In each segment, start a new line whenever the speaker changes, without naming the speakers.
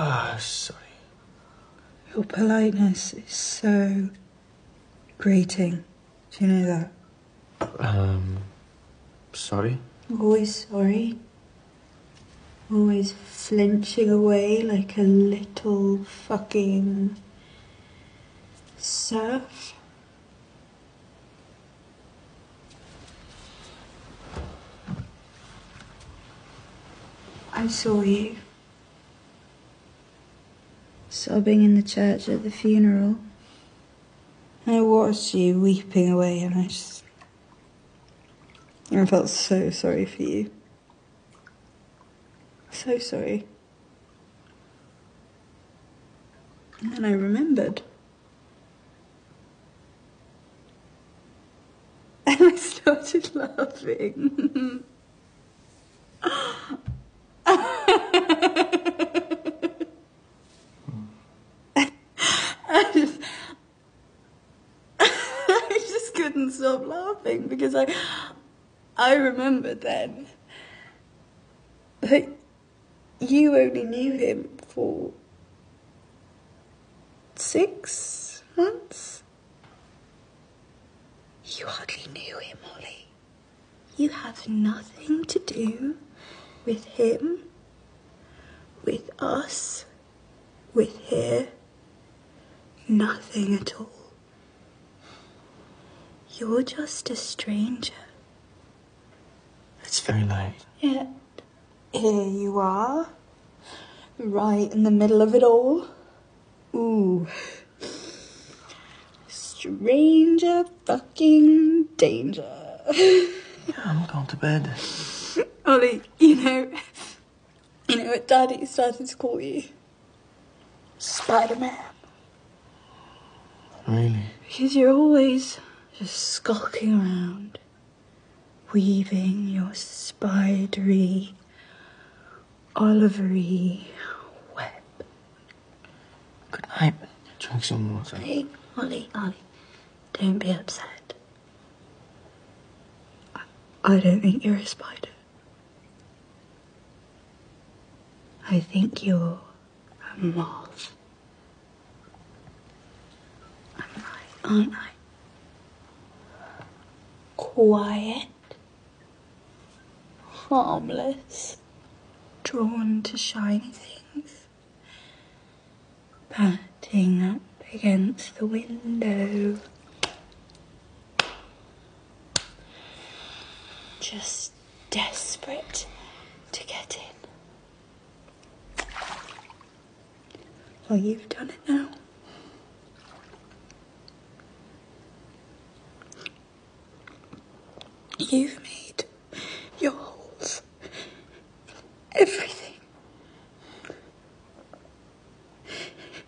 Ah, sorry.
Your politeness is so grating. Do you know that?
Um, sorry?
Always sorry. Always flinching away like a little fucking serf. I saw you sobbing in the church at the funeral. I watched you weeping away and I just. I felt so sorry for you. So sorry. And then I remembered. And I started laughing. I just, I just couldn't stop laughing because I, I remembered then that you only knew him for six months. You hardly knew him, Ollie. You have nothing to do with him, with us, with here. Nothing at all. You're just a stranger.
It's very late.
Yet, here you are, right in the middle of it all. Ooh. Stranger fucking danger.
Yeah, I'm going to bed.
Ollie, you know, you know what Daddy started to call you? Spider Man.
Really?
Because you're always just skulking around, weaving your spidery, olivery web.
Good night. Drink some water.
Hey, Ollie, Ollie, don't be upset. I, I don't think you're a spider. I think you're a moth. I'm right, aren't I? Quiet, harmless, drawn to shiny things, patting up against the window. Just desperate to get in. Well, you've done it now. You've made your holes. Everything.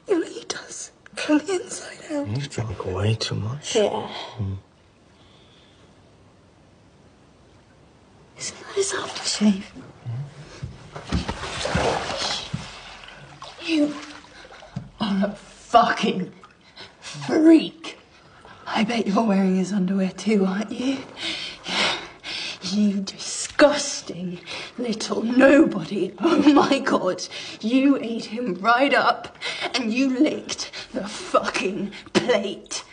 You he does from the inside out.
You've drunk way too much.
Yeah. Hmm. Isn't that his aftershave? You are a fucking freak. I bet you're wearing his underwear too, aren't you? You disgusting little nobody. Oh my god. You ate him right up and you licked the fucking plate.